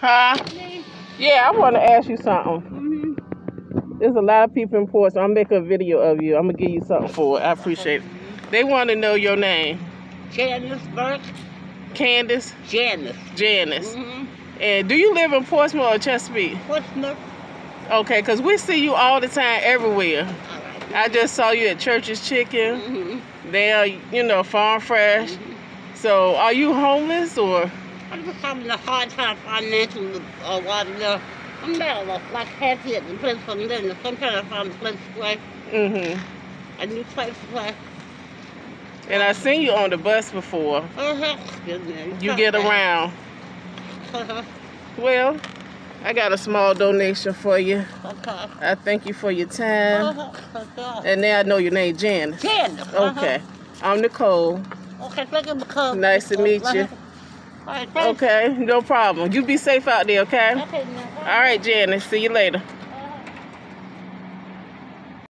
Huh? Yeah, I want to ask you something. Mm-hmm. There's a lot of people in Port, so I'm make a video of you. I'm gonna give you something for it. I appreciate it. They want to know your name. Janice Burke. Candace Janice. Janice. Mm-hmm. And do you live in Portsmouth or Chesapeake? Portsmouth. Okay, because we see you all the time everywhere. All right. I just saw you at Church's Chicken. Mm-hmm. They are, you know, farm fresh. Mm-hmm. So are you homeless or? I'm just having a hard time financially uh, while there. I'm not like, like happy at the place I'm living. So I'm trying to find a place to play, Mm-hmm. a new place to play. And I've seen you on the bus before. Uh-huh. You get around. Uh-huh. Well, I got a small donation for you. Okay. I thank you for your time. Uh-huh. Okay. And now I know your name, Janice. Janice. uh-huh. Okay. I'm Nicole. Okay, thank you because. Nice to meet you. All right, thanks. Okay, no problem. You be safe out there, okay? Okay, now. All right, Janice. See you later.